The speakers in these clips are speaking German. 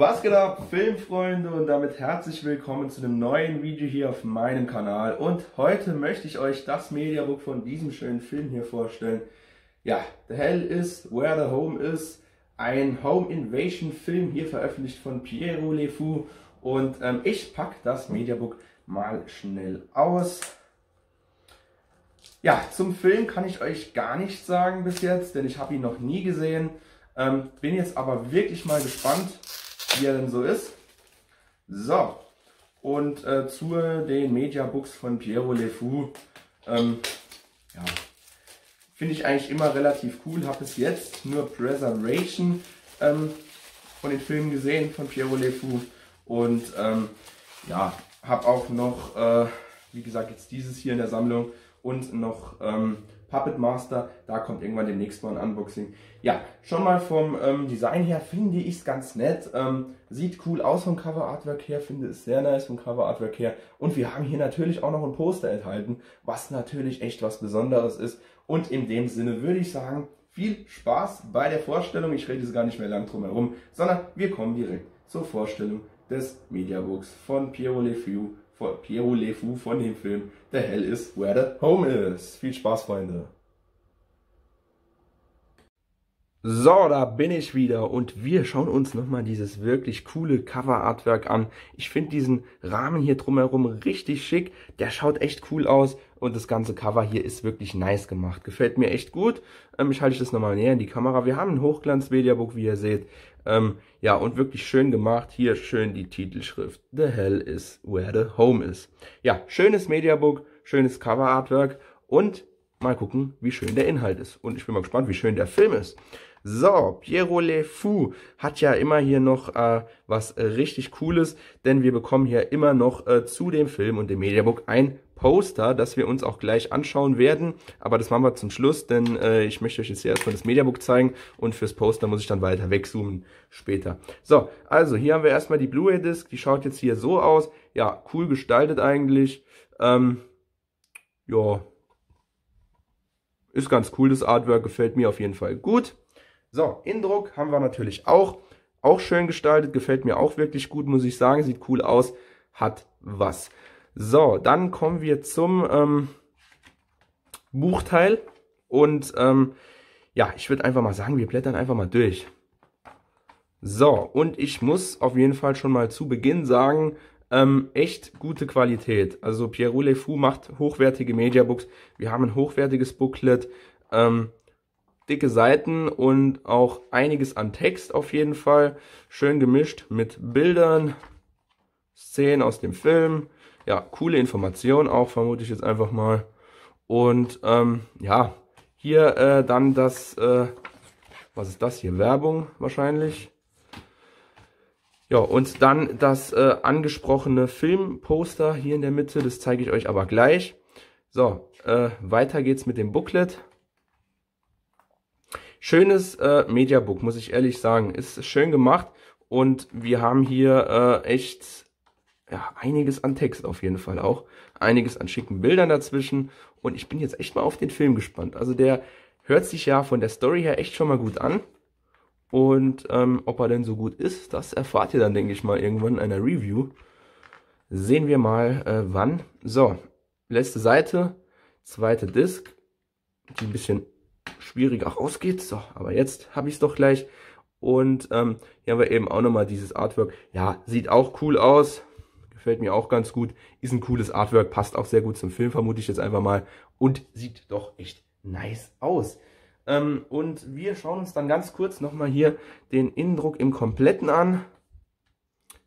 Was geht ab, Filmfreunde und damit herzlich willkommen zu einem neuen Video hier auf meinem Kanal. Und heute möchte ich euch das Mediabook von diesem schönen Film hier vorstellen. Ja, The Hell is Where the Home is, ein Home Invasion Film, hier veröffentlicht von Piero Le Fou. Und ähm, ich packe das Mediabook mal schnell aus. Ja, zum Film kann ich euch gar nichts sagen bis jetzt, denn ich habe ihn noch nie gesehen. Ähm, bin jetzt aber wirklich mal gespannt, wie er denn so ist. So, und äh, zu den Mediabooks von Piero Le Fou. Ähm, ja, finde ich eigentlich immer relativ cool. Habe bis jetzt nur Preservation ähm, von den Filmen gesehen von Piero Le Fou. Und ähm, ja, habe auch noch, äh, wie gesagt, jetzt dieses hier in der Sammlung und noch ähm, Puppet Master. Da kommt irgendwann demnächst mal ein Unboxing. Ja, schon mal vom ähm, Design her finde ich es ganz nett. Ähm, sieht cool aus vom Cover Artwork her, finde es sehr nice vom Cover Artwork her. Und wir haben hier natürlich auch noch ein Poster enthalten, was natürlich echt was Besonderes ist. Und in dem Sinne würde ich sagen, viel Spaß bei der Vorstellung. Ich rede jetzt gar nicht mehr lang drum herum, sondern wir kommen direkt zur Vorstellung des Mediabooks von Piero Le Fou von Piero Le Fou von dem Film The Hell is Where the Home is. Viel Spaß, Freunde. So, da bin ich wieder und wir schauen uns nochmal dieses wirklich coole Cover-Artwork an. Ich finde diesen Rahmen hier drumherum richtig schick. Der schaut echt cool aus und das ganze Cover hier ist wirklich nice gemacht. Gefällt mir echt gut. Ähm, ich halte das nochmal näher in die Kamera. Wir haben ein Hochglanz-Mediabook, wie ihr seht. Ähm, ja, und wirklich schön gemacht. Hier schön die Titelschrift. The Hell is Where the Home is. Ja, schönes Mediabook, schönes Cover-Artwork und mal gucken, wie schön der Inhalt ist. Und ich bin mal gespannt, wie schön der Film ist. So, Piero Le Fou hat ja immer hier noch äh, was äh, richtig Cooles, denn wir bekommen hier immer noch äh, zu dem Film und dem Mediabook ein Poster, das wir uns auch gleich anschauen werden. Aber das machen wir zum Schluss, denn äh, ich möchte euch jetzt hier erstmal das Mediabook zeigen und fürs Poster muss ich dann weiter wegzoomen später. So, also hier haben wir erstmal die Blu-ray-Disc, die schaut jetzt hier so aus. Ja, cool gestaltet eigentlich. Ähm, ja, ist ganz cool, das Artwork gefällt mir auf jeden Fall gut. So, Indruck haben wir natürlich auch. Auch schön gestaltet, gefällt mir auch wirklich gut, muss ich sagen. Sieht cool aus, hat was. So, dann kommen wir zum ähm, Buchteil. Und ähm, ja, ich würde einfach mal sagen, wir blättern einfach mal durch. So, und ich muss auf jeden Fall schon mal zu Beginn sagen, ähm, echt gute Qualität. Also Pierre Le Fou macht hochwertige Mediabooks. Wir haben ein hochwertiges Booklet. Ähm, dicke Seiten und auch einiges an Text auf jeden Fall. Schön gemischt mit Bildern, Szenen aus dem Film. Ja, coole Informationen auch, vermute ich jetzt einfach mal. Und ähm, ja, hier äh, dann das, äh, was ist das hier? Werbung wahrscheinlich. Ja, und dann das äh, angesprochene Filmposter hier in der Mitte, das zeige ich euch aber gleich. So, äh, weiter geht's mit dem Booklet. Schönes äh, Mediabook, muss ich ehrlich sagen. Ist schön gemacht und wir haben hier äh, echt ja, einiges an Text auf jeden Fall auch. Einiges an schicken Bildern dazwischen und ich bin jetzt echt mal auf den Film gespannt. Also der hört sich ja von der Story her echt schon mal gut an. Und ähm, ob er denn so gut ist, das erfahrt ihr dann, denke ich mal, irgendwann in einer Review. Sehen wir mal, äh, wann. So, letzte Seite, zweite Disc, die ein bisschen schwieriger ausgeht. So, aber jetzt habe ich es doch gleich. Und ähm, hier haben wir eben auch nochmal dieses Artwork. Ja, sieht auch cool aus. Gefällt mir auch ganz gut. Ist ein cooles Artwork, passt auch sehr gut zum Film, vermute ich jetzt einfach mal. Und sieht doch echt nice aus. Ähm, und wir schauen uns dann ganz kurz nochmal hier den Innendruck im Kompletten an.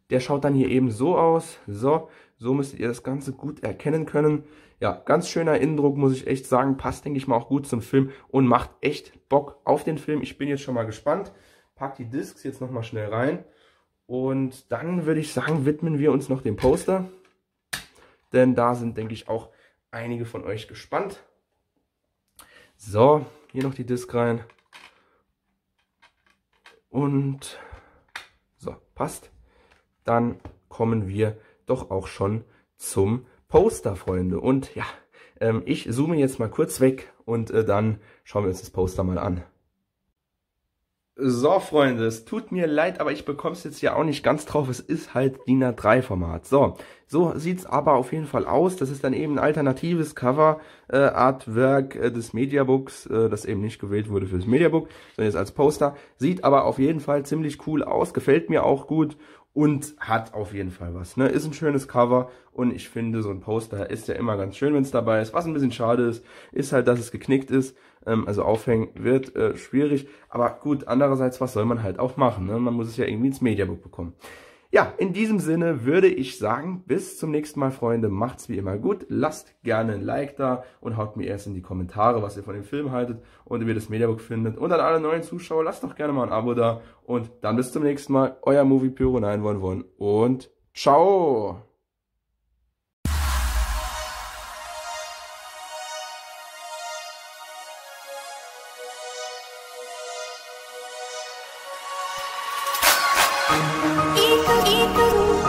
Der schaut dann hier eben so aus. So, so müsstet ihr das Ganze gut erkennen können. Ja, ganz schöner Innendruck, muss ich echt sagen. Passt, denke ich mal, auch gut zum Film und macht echt Bock auf den Film. Ich bin jetzt schon mal gespannt. Pack die Discs jetzt nochmal schnell rein. Und dann würde ich sagen, widmen wir uns noch dem Poster. Denn da sind, denke ich, auch einige von euch gespannt. So, hier noch die Disc rein. Und so, passt. Dann kommen wir doch auch schon zum Poster, Freunde. Und ja, ähm, ich zoome jetzt mal kurz weg und äh, dann schauen wir uns das Poster mal an. So, Freunde, es tut mir leid, aber ich bekomme es jetzt ja auch nicht ganz drauf. Es ist halt DIN A3-Format. So, so sieht's aber auf jeden Fall aus. Das ist dann eben ein alternatives Cover-Artwork äh, äh, des Mediabooks, äh, das eben nicht gewählt wurde fürs Mediabook, sondern jetzt als Poster. Sieht aber auf jeden Fall ziemlich cool aus, gefällt mir auch gut und hat auf jeden Fall was. Ne? Ist ein schönes Cover und ich finde, so ein Poster ist ja immer ganz schön, wenn es dabei ist. Was ein bisschen schade ist, ist halt, dass es geknickt ist. Ähm, also aufhängen wird äh, schwierig. Aber gut, andererseits, was soll man halt auch machen? Ne? Man muss es ja irgendwie ins Mediabook bekommen. Ja, in diesem Sinne würde ich sagen, bis zum nächsten Mal, Freunde. Macht's wie immer gut. Lasst gerne ein Like da und haut mir erst in die Kommentare, was ihr von dem Film haltet und wie ihr das Mediabook findet. Und an alle neuen Zuschauer, lasst doch gerne mal ein Abo da. Und dann bis zum nächsten Mal. Euer Movie Pyro 911 und ciao! Ethan.